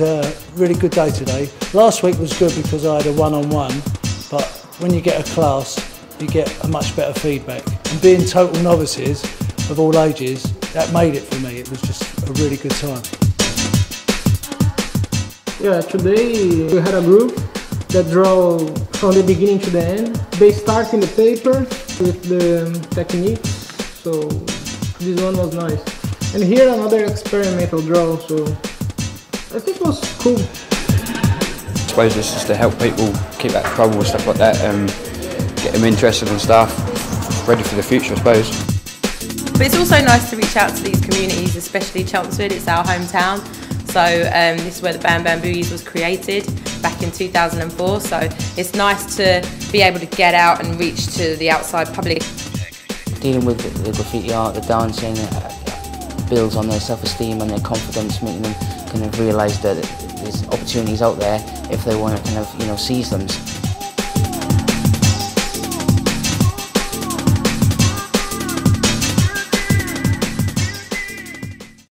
is a really good day today. Last week was good because I had a one-on-one, -on -one, but when you get a class, you get a much better feedback. And being total novices of all ages, that made it for me. It was just a really good time. Yeah, today we had a group that draw from the beginning to the end. They start in the paper with the techniques, so this one was nice. And here another experimental draw, so I think it was cool. I suppose this is to help people keep out of trouble and stuff like that, and get them interested in stuff, ready for the future I suppose. But it's also nice to reach out to these communities, especially Chelmsford, it's our hometown. So um, this is where the Bam Bam Boogies was created back in 2004. So it's nice to be able to get out and reach to the outside public. Dealing with the graffiti art, the dancing, uh, builds on their self-esteem and their confidence, making them kind of realise that there's opportunities out there if they want to kind of you know seize them.